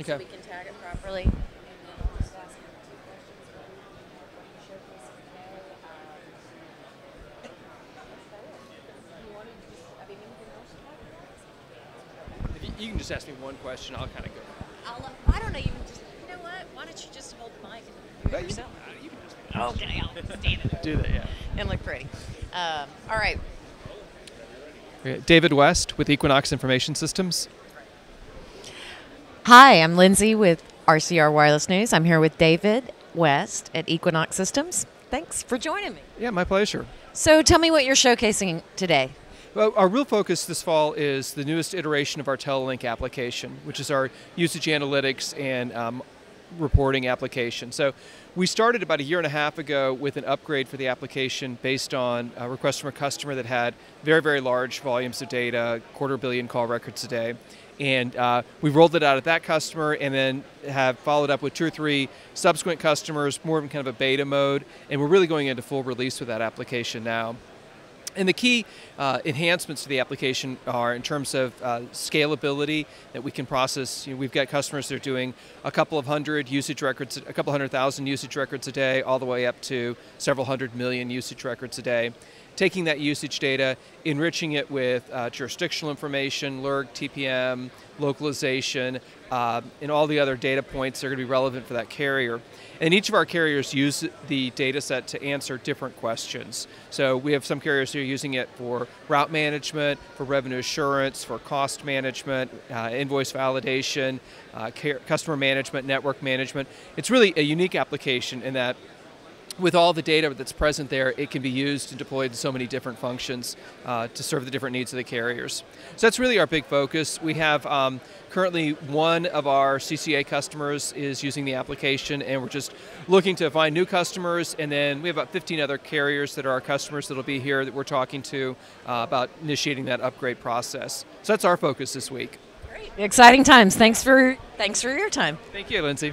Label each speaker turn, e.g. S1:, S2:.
S1: Okay.
S2: So we can tag it properly. And then I'll just ask you two questions about what you're showcasing today. You wanted to just, I mean, anything else you talk about?
S1: If you, you can just ask me one question, I'll kind of go.
S2: I'll, uh, I don't know, you can just, you know what? Why don't you just hold the mic and do
S1: But
S2: it
S1: you-
S2: yourself?
S1: uh, you can just
S2: Okay, I'll stand it
S1: do that, yeah.
S2: and look pretty. Um, all right.
S1: David West with Equinox Information Systems.
S2: Hi, I'm Lindsay with RCR Wireless News. I'm here with David West at Equinox Systems. Thanks for joining me.
S1: Yeah, my pleasure.
S2: So tell me what you're showcasing today.
S1: Well, our real focus this fall is the newest iteration of our Telelink application, which is our usage analytics and um, reporting application. So we started about a year and a half ago with an upgrade for the application based on a request from a customer that had very, very large volumes of data, quarter billion call records a day. And uh, we rolled it out at that customer and then have followed up with two or three subsequent customers, more in kind of a beta mode. And we're really going into full release with that application now. And the key uh, enhancements to the application are in terms of uh, scalability that we can process. You know, we've got customers that are doing a couple of hundred usage records, a couple hundred thousand usage records a day, all the way up to several hundred million usage records a day. Taking that usage data, enriching it with uh, jurisdictional information, LERG, TPM, localization, uh, and all the other data points that are going to be relevant for that carrier. And each of our carriers use the data set to answer different questions. So we have some carriers who are using it for route management, for revenue assurance, for cost management, uh, invoice validation, uh, customer management, network management. It's really a unique application in that with all the data that's present there, it can be used and deployed in so many different functions uh, to serve the different needs of the carriers. So that's really our big focus. We have um, currently one of our CCA customers is using the application, and we're just looking to find new customers. And then we have about 15 other carriers that are our customers that'll be here that we're talking to uh, about initiating that upgrade process. So that's our focus this week.
S2: Great. Exciting times. Thanks for thanks for your time.
S1: Thank you, Lindsay.